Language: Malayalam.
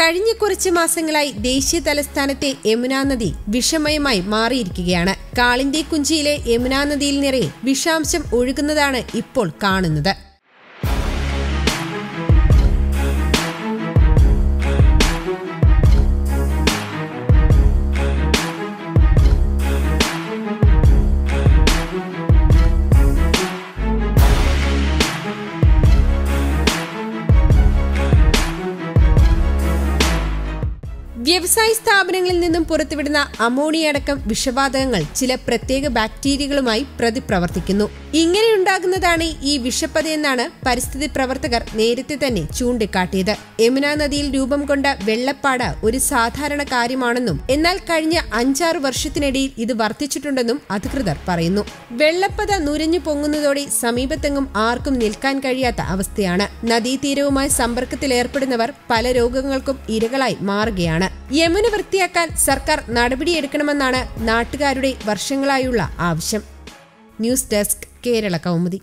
കഴിഞ്ഞ കുറച്ച് മാസങ്ങളായി ദേശീയ തലസ്ഥാനത്തെ യമുനാ നദി വിഷമയമായി മാറിയിരിക്കുകയാണ്. കാളിന്തി കുഞ്ചിയിലെ യമുനാ നദിയിൽ നിറയെ വിഷാംശം ഒഴുകുന്നതാണ് ഇപ്പോൾ കാണുന്നത്. വ്യവസായ സ്ഥാപനങ്ങളിൽ നിന്നും പുറത്തുവിടുന്ന അമോണിയ അടക്കം വിഷവാതകങ്ങൾ ചില പ്രത്യേക ബാക്ടീരിയകളുമായി പ്രതിപ്രവർത്തിക്കുന്നു. ഇങ്ങനെയുണ്ടാകുന്നതാണ് ഈ വിഷപ്പതയെന്നാണ് പരിസ്ഥിതി പ്രവർത്തകർ നേരത്തെ തന്നെ ചൂണ്ടിക്കാട്ടിയത്. യമുന നദിയിൽ രൂപം കൊണ്ട വെള്ളപ്പാട് ഒരു സാധാരണ കാര്യമാണെന്നും എന്നാൽ കഴിഞ്ഞ അഞ്ചാറ് വർഷത്തിനിടയിൽ ഇത് വർദ്ധിച്ചിട്ടുണ്ടെന്നും അധികൃതർ പറയുന്നു. വെള്ളപ്പത നുരഞ്ഞു പൊങ്ങുന്നതോടെ സമീപത്തെങ്ങും ആർക്കും നിൽക്കാൻ കഴിയാത്ത അവസ്ഥയാണ്. നദീതീരവുമായി സമ്പർക്കത്തിലേർപ്പെടുന്നവർ പല രോഗങ്ങൾക്കും ഇരകളായി മാറുകയാണ്. യമുന വൃത്തിയാക്കാൻ സർക്കാർ നടപടിയെടുക്കണമെന്നാണ് നാട്ടുകാരുടെ വർഷങ്ങളായുള്ള ആവശ്യം. News desk Kerala Kaumudi.